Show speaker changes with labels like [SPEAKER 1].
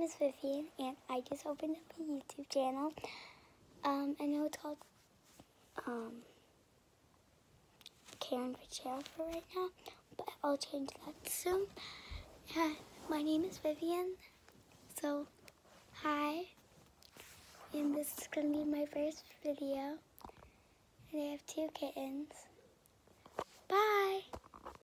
[SPEAKER 1] name is Vivian, and I just opened up a YouTube channel. Um, I know it's called um, Karen Fitzgerald for right now, but I'll change that soon. And my name is Vivian, so hi. And this is going to be my first video. And I have two kittens.